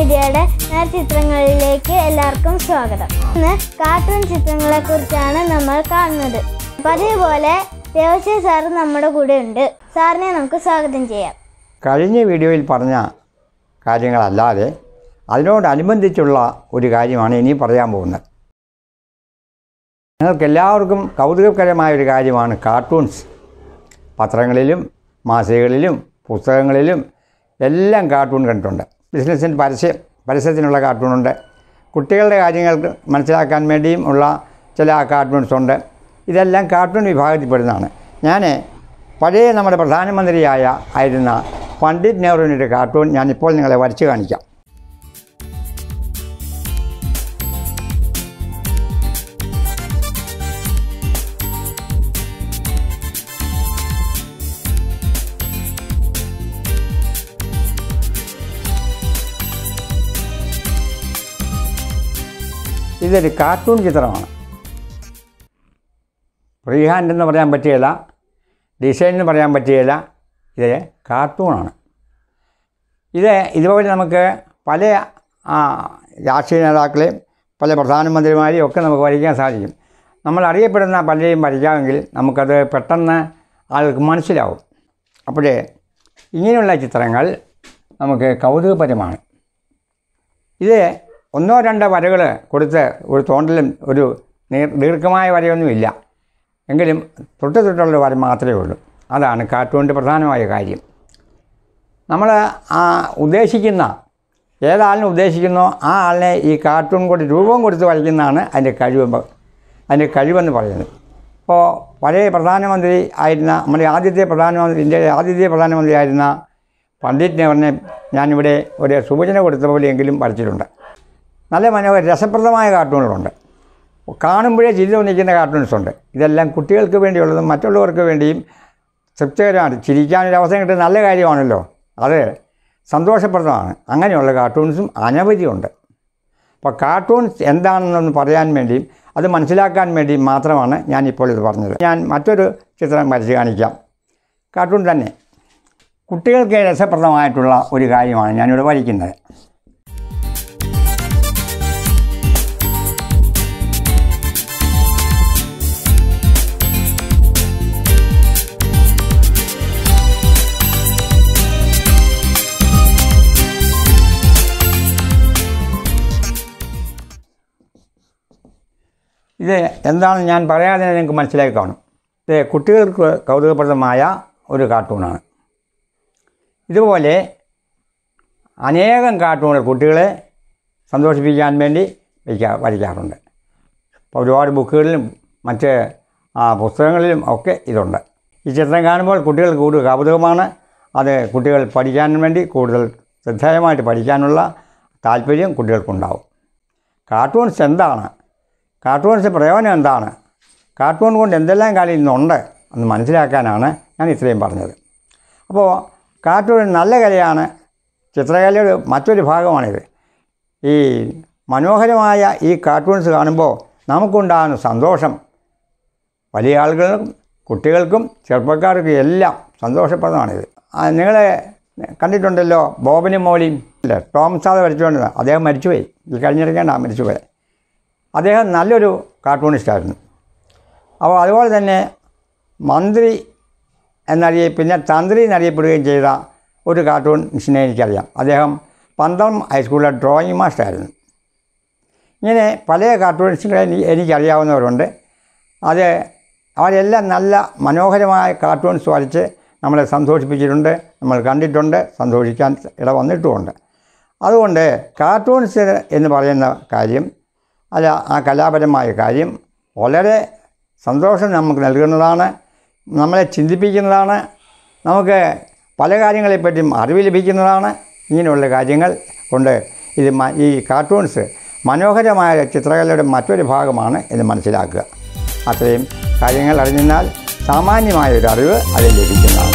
മീഡിയയുടെ ചിത്രങ്ങളിലേക്ക് എല്ലാവർക്കും സ്വാഗതം. ഇന്ന് കാർട്ടൂൺ ചിത്രങ്ങളെ കുറിച്ചാണ് നമ്മൾ കാണുന്നത്. പതിവ് പോലെ ദേവസ്യ സാർ നമ്മുടെ കൂടെ ഉണ്ട്. സാറിനെ നമുക്ക് സ്വാഗതം ചെയ്യാം. കഴിഞ്ഞ വീഡിയോയിൽ പറഞ്ഞ കാര്യങ്ങളല്ലാതെ അതിനോടനുബന്ധിച്ചുള്ള ഒരു കാര്യമാണ് ഇനി പറയാൻ പോകുന്നത്. നിങ്ങൾക്ക് എല്ലാവർക്കും കൗതുകകരമായ ഒരു കാര്യമാണ് കാർട്ടൂൺസ് പത്രങ്ങളിലും മാസികകളിലും പുസ്തകങ്ങളിലും എല്ലാം കാർട്ടൂൺ കണ്ടിട്ടുണ്ട്. ബിസിനസ്സിന് പരസ്യം പരസ്യത്തിനുള്ള കാർട്ടൂണുണ്ട്. കുട്ടികളുടെ കാര്യങ്ങൾക്ക് മനസ്സിലാക്കാൻ വേണ്ടിയും ഉള്ള ചില കാർട്ടൂൺസ് ഉണ്ട് ഇതെല്ലാം കാർട്ടൂൺ വിഭാഗത്തിൽപ്പെടുന്നതാണ്. ഞാൻ പഴയ നമ്മുടെ പ്രധാനമന്ത്രിയായ ആയിരുന്ന പണ്ഡിറ്റ് നെഹ്റുവിന്റെ കാർട്ടൂൺ ഞാനിപ്പോൾ നിങ്ങളെ വരച്ച് കാണിക്കാം. ഇതൊരു കാർട്ടൂൺ ചിത്രമാണ്. ഫ്രീ ഹാൻഡ് എന്ന് പറയാൻ പറ്റുകയില്ല ഡിസൈൻ എന്ന് പറയാൻ പറ്റുകയില്ല ഇത് കാർട്ടൂണാണ്. ഇത് ഇതുപോലെ നമുക്ക് പല രാഷ്ട്രീയ നേതാക്കളെയും പല പ്രധാനമന്ത്രിമാരെയും ഒക്കെ നമുക്ക് വരയ്ക്കാൻ സാധിക്കും. നമ്മൾ അറിയപ്പെടുന്ന പലരെയും വരയ്ക്കാമെങ്കിൽ നമുക്കത് പെട്ടെന്ന് ആൾക്ക് മനസ്സിലാവും. അപ്പോഴേ ഇങ്ങനെയുള്ള ചിത്രങ്ങൾ നമുക്ക് കൗതുകപരമാണ്. ഇത് ഒന്നോ രണ്ടോ വരകൾ കൊടുത്ത് ഒരു തോണ്ടലും ഒരു ദീർഘമായ വരയൊന്നുമില്ല. എങ്കിലും തൊട്ട് തൊട്ടുള്ള വര മാത്രമേ ഉള്ളൂ. അതാണ് കാർട്ടൂണിന്റെ പ്രധാനമായ കാര്യം. നമ്മൾ ആ ഉദ്ദേശിക്കുന്ന ഏതാളിനെ ഉദ്ദേശിക്കുന്നോ ആ ആളിനെ ഈ കാർട്ടൂൺ കൂടി രൂപം കൊടുത്ത് വരയ്ക്കുന്നതാണ് അതിന്റെ കഴിവ് അതിന്റെ കഴിവെന്ന് പറയുന്നത്. ഇപ്പോൾ പഴയ പ്രധാനമന്ത്രി ആയിരുന്ന നമ്മുടെ ആദ്യത്തെ പ്രധാനമന്ത്രി ഇന്ത്യയിലെ ആദ്യത്തെ പ്രധാനമന്ത്രി ആയിരുന്ന പണ്ഡിറ്റ് നെഹ്റിനെ ഞാനിവിടെ ഒരു സൂചന കൊടുത്ത പോലെയെങ്കിലും വരച്ചിട്ടുണ്ട്. നല്ല മനോഹര രസപ്രദമായ കാർട്ടൂണുകളുണ്ട്. കാണുമ്പോഴേ ചിരി തോന്നിക്കുന്ന കാർട്ടൂൺസ് ഉണ്ട് ഇതെല്ലാം കുട്ടികൾക്ക് വേണ്ടിയുള്ളതും മറ്റുള്ളവർക്ക് വേണ്ടിയും തൃപ്തികരമാണ്. ചിരിക്കാനൊരു അവസരം കിട്ടുന്ന നല്ല കാര്യമാണല്ലോ. അത് സന്തോഷപ്രദമാണ്. അങ്ങനെയുള്ള കാർട്ടൂൺസും അനവധിയുണ്ട്. അപ്പോൾ കാർട്ടൂൺസ് എന്താണെന്നൊന്ന് പറയാൻ വേണ്ടിയും അത് മനസ്സിലാക്കാൻ വേണ്ടിയും മാത്രമാണ് ഞാനിപ്പോൾ ഇത് പറഞ്ഞത്. ഞാൻ മറ്റൊരു ചിത്രം വരച്ച് കാണിക്കാം. കാർട്ടൂൺ തന്നെ. കുട്ടികൾക്ക് രസപ്രദമായിട്ടുള്ള ഒരു കാര്യമാണ് ഞാനിവിടെ വരയ്ക്കുന്നത്. ഇത് എന്താണെന്ന് ഞാൻ പറയാതെ നിങ്ങൾക്ക് മനസ്സിലാക്കി കാണും. ഇത് കുട്ടികൾക്ക് കൗതുകപ്രദമായ ഒരു കാർട്ടൂണാണ്. ഇതുപോലെ അനേകം കാർട്ടൂണുകൾ കുട്ടികളെ സന്തോഷിപ്പിക്കാൻ വേണ്ടി വയ്ക്കാ വരയ്ക്കാറുണ്ട്. ഒരുപാട് ബുക്കുകളിലും മറ്റ് പുസ്തകങ്ങളിലും ഒക്കെ ഇതുണ്ട്. ഈ ചിത്രം കാണുമ്പോൾ കുട്ടികൾ കൂടുതൽ കൗതുകമാണ്. അത് കുട്ടികൾ പഠിക്കാൻ വേണ്ടി കൂടുതൽ ശ്രദ്ധേയമായിട്ട് പഠിക്കാനുള്ള താല്പര്യം കുട്ടികൾക്കുണ്ടാവും. കാർട്ടൂൺസ് എന്താണ്? കാർട്ടൂൺസ് പ്രയോജനം എന്താണ്? കാർട്ടൂൺ കൊണ്ട് എന്തെല്ലാം കാര്യം ഇന്നുണ്ട് എന്ന് മനസ്സിലാക്കാനാണ് ഞാൻ ഇത്രയും പറഞ്ഞത്. അപ്പോൾ കാർട്ടൂൺ നല്ല കലയാണ്. ചിത്രകലയുടെ മറ്റൊരു ഭാഗമാണിത്. ഈ മനോഹരമായ ഈ കാർട്ടൂൺസ് കാണുമ്പോൾ നമുക്കുണ്ടാകുന്ന സന്തോഷം. വലിയ ആളുകൾക്കും കുട്ടികൾക്കും ചെറുപ്പക്കാർക്കും എല്ലാം സന്തോഷപ്രദമാണിത്. നിങ്ങളെ കണ്ടിട്ടുണ്ടല്ലോ ബോബനും മോളിയും? ഇല്ല ടോം സാദ വരച്ചുകൊണ്ടത് അദ്ദേഹം മരിച്ചുപോയി. ഈ കഴിഞ്ഞിടയ്ക്കാണ് മരിച്ചുപോയത്. അദ്ദേഹം നല്ലൊരു കാർട്ടൂണിസ്റ്റായിരുന്നു. അപ്പോൾ അതുപോലെ തന്നെ മന്ത്രി എന്നറിയ പിന്നെ തന്ത്രി എന്നറിയപ്പെടുകയും ചെയ്ത ഒരു കാർട്ടൂൺ കാർട്ടൂണിസ്റ്റിനെ എനിക്കറിയാം. അദ്ദേഹം പന്തളം ഹൈസ്കൂളിലെ ഡ്രോയിങ് മാസ്റ്ററായിരുന്നു. ഇങ്ങനെ പല കാർട്ടൂണിസ്റ്റുകളെ എനി- എനിക്കറിയാവുന്നവരുണ്ട്. അത് അവരെല്ലാം നല്ല മനോഹരമായ കാർട്ടൂൺസ് വരച്ച് നമ്മളെ സന്തോഷിപ്പിച്ചിട്ടുണ്ട്. നമ്മൾ കണ്ടിട്ടുണ്ട് സന്തോഷിക്കാൻ ഇട വന്നിട്ടുമുണ്ട്. അതുകൊണ്ട് കാർട്ടൂൺസ് എന്ന് പറയുന്ന കാര്യം അല്ല ആ കലാപരമായ കാര്യം വളരെ സന്തോഷം നമുക്ക് നൽകുന്നതാണ് നമ്മളെ ചിന്തിപ്പിക്കുന്നതാണ് നമുക്ക് പല കാര്യങ്ങളെപ്പറ്റിയും അറിവ് ലഭിക്കുന്നതാണ് ഇങ്ങനെയുള്ള കാര്യങ്ങൾ കൊണ്ട് ഇത് ഈ കാർട്ടൂൺസ് മനോഹരമായ ചിത്രകലയുടെ മറ്റൊരു ഭാഗമാണ് എന്ന് മനസ്സിലാക്കുക. അത്രയും കാര്യങ്ങൾ അറിഞ്ഞാൽ സാമാന്യമായ ഒരു അറിവ് അതിൽ ലഭിക്കുന്നതാണ്.